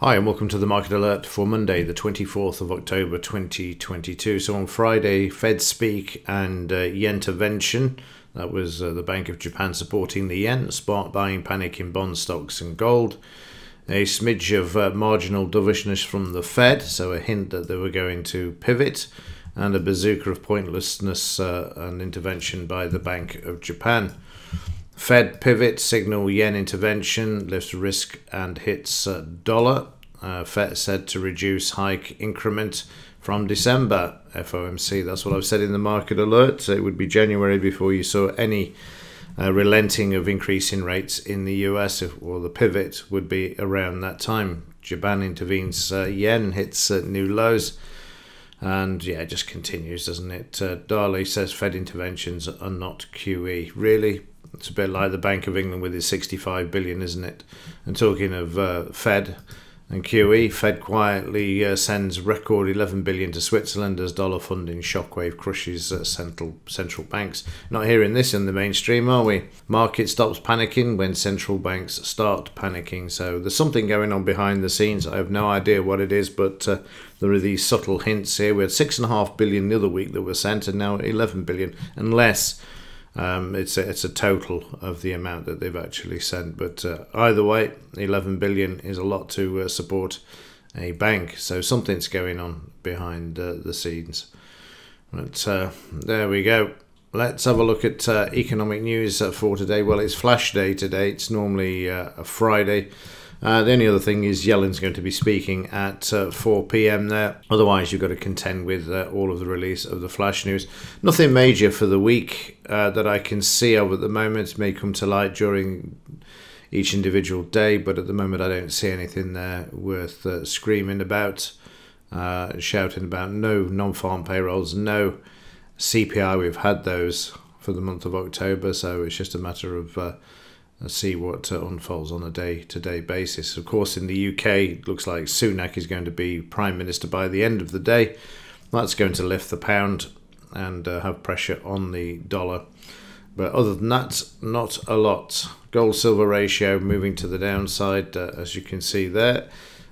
Hi, and welcome to the market alert for Monday, the 24th of October 2022. So, on Friday, Fed speak and uh, yen intervention. That was uh, the Bank of Japan supporting the yen, spot buying panic in bond stocks and gold. A smidge of uh, marginal dovishness from the Fed, so a hint that they were going to pivot, and a bazooka of pointlessness uh, and intervention by the Bank of Japan. Fed pivot signal yen intervention lifts risk and hits uh, dollar. Uh, Fed said to reduce hike increment from December. FOMC. That's what I've said in the market alert. So it would be January before you saw any uh, relenting of increasing rates in the US, if, or the pivot would be around that time. Japan intervenes, uh, yen hits uh, new lows. And yeah, it just continues, doesn't it? Uh, Darley says Fed interventions are not QE. Really? It's a bit like the Bank of England with its 65 billion, isn't it? And talking of uh, Fed and QE, Fed quietly uh, sends record 11 billion to Switzerland as dollar funding shockwave crushes uh, central central banks. Not hearing this in the mainstream, are we? Market stops panicking when central banks start panicking. So there's something going on behind the scenes. I have no idea what it is, but uh, there are these subtle hints here. We had six and a half billion the other week that were sent, and now 11 billion, unless um, it's a, it's a total of the amount that they've actually sent. But uh, either way, 11 billion is a lot to uh, support a bank. So something's going on behind uh, the scenes. But uh, there we go. Let's have a look at uh, economic news uh, for today. Well, it's Flash Day today. It's normally a Friday. Uh, the only other thing is Yellen's going to be speaking at uh, 4 p.m. there. Otherwise, you've got to contend with uh, all of the release of the flash news. Nothing major for the week uh, that I can see of at the moment. May come to light during each individual day, but at the moment, I don't see anything there worth uh, screaming about, uh, shouting about. No non farm payrolls, no CPI. We've had those for the month of October, so it's just a matter of see what uh, unfolds on a day to day basis. Of course, in the UK, it looks like Sunak is going to be Prime Minister by the end of the day. That's going to lift the pound and uh, have pressure on the dollar. But other than that, not a lot. Gold silver ratio moving to the downside, uh, as you can see there,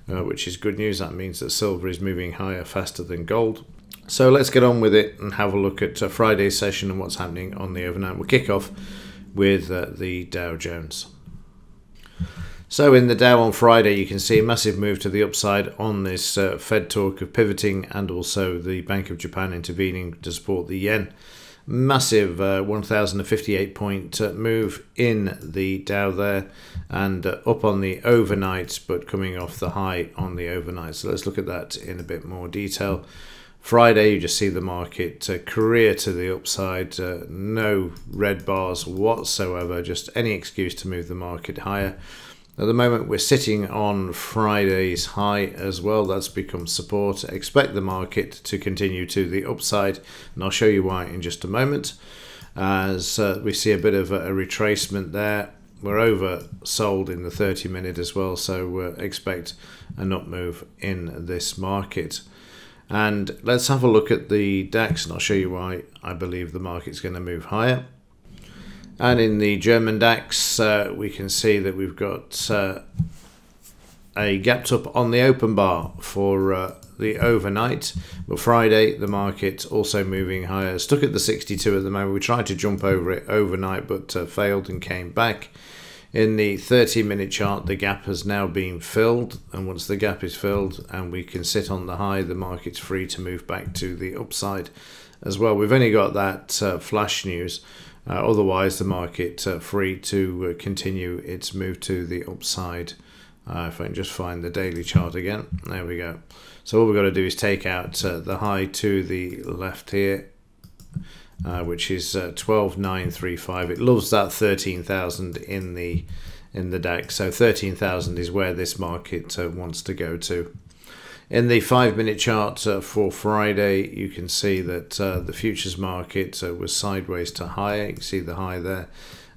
uh, which is good news. That means that silver is moving higher faster than gold. So let's get on with it and have a look at uh, Friday's session and what's happening on the overnight. We'll kick off with uh, the Dow Jones. So in the Dow on Friday, you can see a massive move to the upside on this uh, Fed talk of pivoting and also the Bank of Japan intervening to support the yen. Massive uh, 1,058 point uh, move in the Dow there and uh, up on the overnight, but coming off the high on the overnight. So let's look at that in a bit more detail. Friday, you just see the market uh, career to the upside, uh, no red bars whatsoever, just any excuse to move the market higher. At the moment, we're sitting on Friday's high as well. That's become support. Expect the market to continue to the upside, and I'll show you why in just a moment. As uh, we see a bit of a, a retracement there, we're oversold in the 30 minute as well, so uh, expect an up move in this market. And let's have a look at the DAX, and I'll show you why I believe the market's going to move higher. And in the German DAX, uh, we can see that we've got uh, a gapped up on the open bar for uh, the overnight. But Friday, the market also moving higher. Stuck at the 62 at the moment. We tried to jump over it overnight, but uh, failed and came back. In the 30 minute chart, the gap has now been filled, and once the gap is filled and we can sit on the high, the market's free to move back to the upside as well. We've only got that uh, flash news. Uh, otherwise, the market uh, free to uh, continue its move to the upside. Uh, if I can just find the daily chart again, there we go. So all we've got to do is take out uh, the high to the left here uh, which is uh, 12935. It loves that 13,000 in the in the DAX. So 13,000 is where this market uh, wants to go to. In the five minute chart uh, for Friday, you can see that uh, the futures market uh, was sideways to higher. You can see the high there,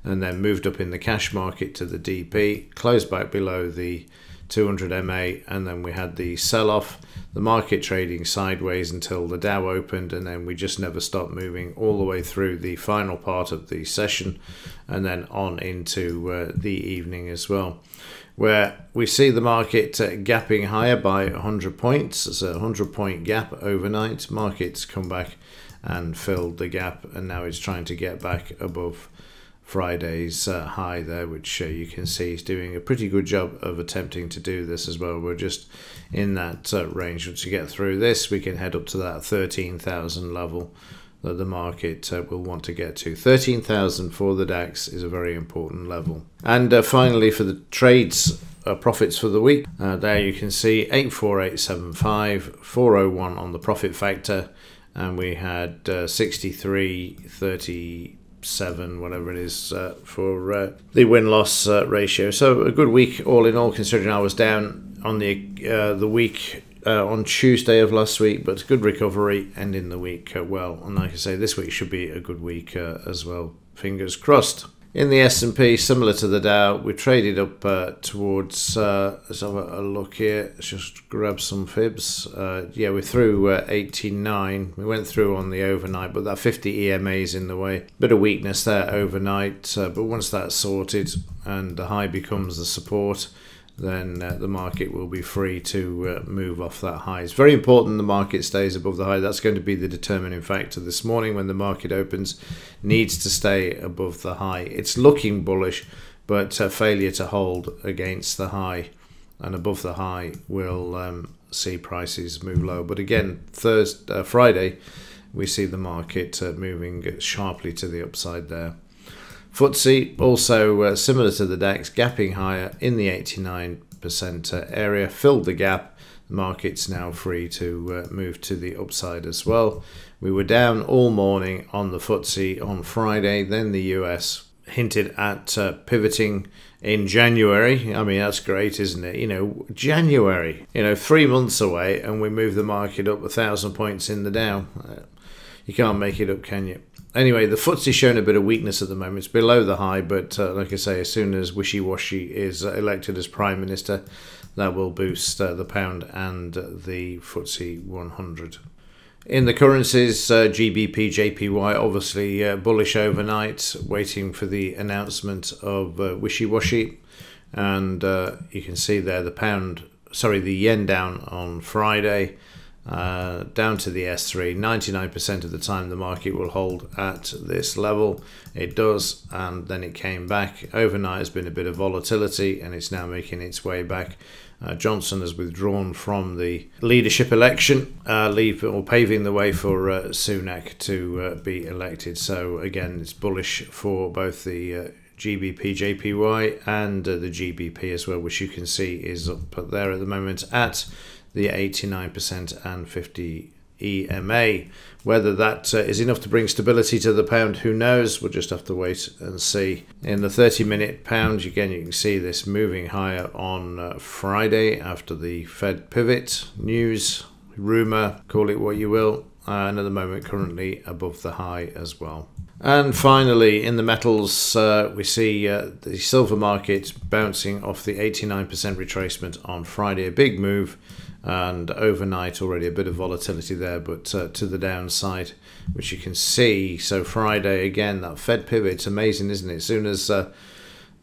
and then moved up in the cash market to the DP, closed back below the 200 MA, and then we had the sell off, the market trading sideways until the Dow opened, and then we just never stopped moving all the way through the final part of the session and then on into uh, the evening as well. Where we see the market uh, gapping higher by 100 points, it's a 100 point gap overnight. Markets come back and filled the gap, and now it's trying to get back above Friday's uh, high there, which uh, you can see is doing a pretty good job of attempting to do this as well. We're just in that uh, range. Once we get through this, we can head up to that 13,000 level that the market uh, will want to get to. 13,000 for the DAX is a very important level. And uh, finally, for the trades, uh, profits for the week. There you can see 84875, 401 on the profit factor, and we had uh, 6330 seven, whatever it is, uh, for uh, the win loss uh, ratio. So a good week all in all, considering I was down on the uh, the week uh, on Tuesday of last week, but good recovery ending the week uh, well. And like I say, this week should be a good week as well. Fingers crossed. In the S&P, similar to the Dow, we traded up uh, towards, uh, let's have a, look here, let's just grab some fibs. Uh, yeah, we're through uh, 89. We went through on the overnight, but that 50 EMA is in the way. Bit of weakness there overnight, uh, but once that's sorted and the high becomes the support, then uh, the market will be free to uh, move off that high. It's very important the market stays above the high. That's going to be the determining factor this morning when the market opens. Needs to stay above the high. It's looking bullish, but uh, failure to hold against the high and above the high will um, see prices move low. But again, Thursday, uh, Friday, we see the market uh, moving sharply to the upside there. FTSE also uh, similar to the DAX, gapping higher in the 89% uh, area, filled the gap. The market's now free to uh, move to the upside as well. We were down all morning on the FTSE on Friday, then the US hinted at uh, pivoting in January. I mean, that's great, isn't it? You know, January, you know, three months away, and we move the market up a thousand points in the Dow. Uh, you can't make it up, can you? Anyway, the FTSE's shown a bit of weakness at the moment. It's below the high, but uh, like I say, as soon as Wishy Washy is uh, elected as Prime Minister, that will boost uh, the pound and the FTSE 100. In the currencies, uh, GBP, JPY, obviously uh, bullish overnight, waiting for the announcement of uh, Wishy Washy. And you can see there the pound, sorry, the yen down on Friday uh, down to the S3. 99% of the time, the market will hold at this level. It does, and then it came back. Overnight has been a bit of volatility, and it's now making its way back. Uh, Johnson has withdrawn from the leadership election, uh, leave or paving the way for uh, Sunak to uh, be elected. So again, it's bullish for both the uh, GBP JPY and the GBP as well, which you can see is up there at the moment at the 89% and 50 EMA. Whether that uh, is enough to bring stability to the pound, who knows? We'll just have to wait and see. In the 30 minute pound, again, you can see this moving higher on uh, Friday after the Fed pivot news, rumour, call it what you will, uh, and at the moment, currently above the high as well. And finally, in the metals, uh, we see uh, the silver market bouncing off the 89% retracement on Friday. A big move and overnight already a bit of volatility there, but uh, to the downside, which you can see. So Friday again, that Fed pivot, it's amazing, isn't it? As soon as uh,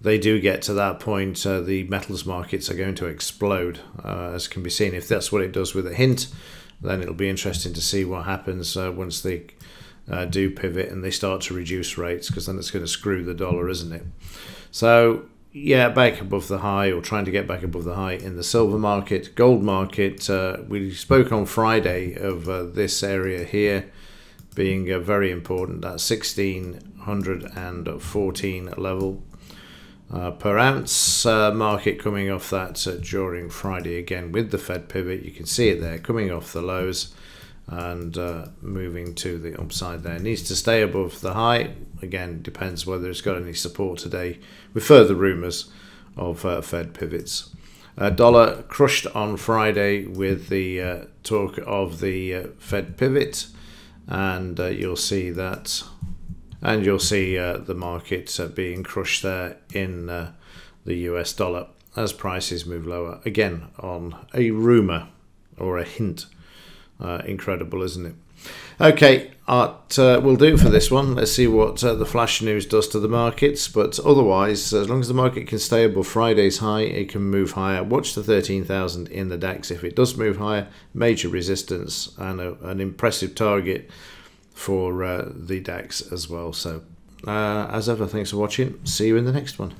they do get to that point, uh, the metals markets are going to explode, uh, as can be seen. If that's what it does with a hint, then it'll be interesting to see what happens uh, once they uh, do pivot and they start to reduce rates, because then it's going to screw the dollar, isn't it? So yeah, back above the high or trying to get back above the high in the silver market. Gold market, uh, we spoke on Friday of uh, this area here being uh, very important, that 1614 level uh, per ounce uh, market coming off that uh, during Friday again with the Fed pivot. You can see it there coming off the lows and uh, moving to the upside there. Needs to stay above the high. Again, depends whether it's got any support today with further rumours of uh, Fed pivots. Uh, dollar crushed on Friday with the uh, talk of the uh, Fed pivot, and uh, you'll see that, and you'll see the market being crushed there in the US dollar. as prices move lower. Again, on a rumour or a hint. Uh, incredible, isn't it? Okay, that uh, will do for this one. Let's see what uh, the flash news does to the markets. But otherwise, as long as the market can stay above Friday's high, it can move higher. Watch the 13,000 in the DAX. If it does move higher, major resistance and a, an impressive target for uh, the DAX as well. So, uh, as ever, thanks for watching. See you in the next one.